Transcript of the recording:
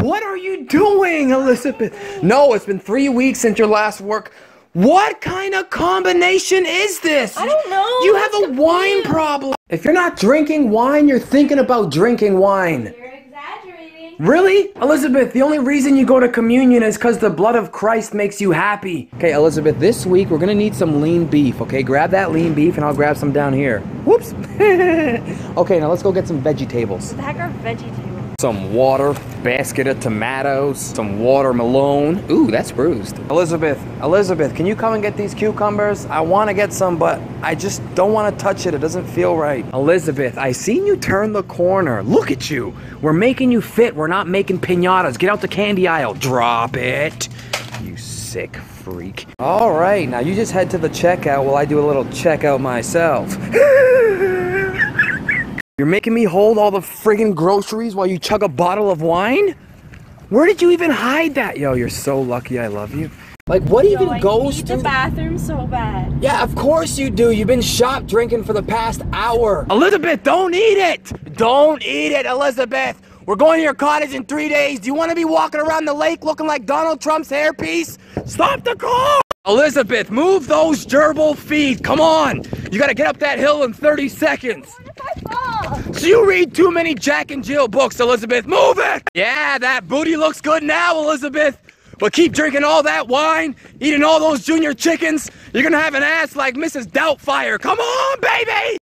What are you doing, Elizabeth? No, it's been three weeks since your last work. What kind of combination is this? I don't know. You have a wine plan? problem. If you're not drinking wine, you're thinking about drinking wine. You're exaggerating. Really? Elizabeth, the only reason you go to communion is because the blood of Christ makes you happy. Okay, Elizabeth, this week we're gonna need some lean beef, okay? Grab that lean beef and I'll grab some down here. Whoops. okay, now let's go get some veggie tables. What the heck are veggie tables? Some water, basket of tomatoes, some watermelon. Ooh, that's bruised. Elizabeth, Elizabeth, can you come and get these cucumbers? I want to get some, but I just don't want to touch it. It doesn't feel right. Elizabeth, I seen you turn the corner. Look at you. We're making you fit. We're not making pinatas. Get out the candy aisle. Drop it. You sick freak. All right, now you just head to the checkout while I do a little checkout myself. You're making me hold all the friggin' groceries while you chug a bottle of wine? Where did you even hide that? Yo, you're so lucky I love you. Like, what Yo, even I goes need through the bathroom so bad. Yeah, of course you do. You've been shop drinking for the past hour. Elizabeth, don't eat it. Don't eat it, Elizabeth. We're going to your cottage in three days. Do you want to be walking around the lake looking like Donald Trump's hairpiece? Stop the car! Elizabeth, move those gerbil feet. Come on. You got to get up that hill in 30 seconds. What if I fall? So you read too many Jack and Jill books, Elizabeth. Move it! Yeah, that booty looks good now, Elizabeth. But keep drinking all that wine, eating all those junior chickens. You're gonna have an ass like Mrs. Doubtfire. Come on, baby!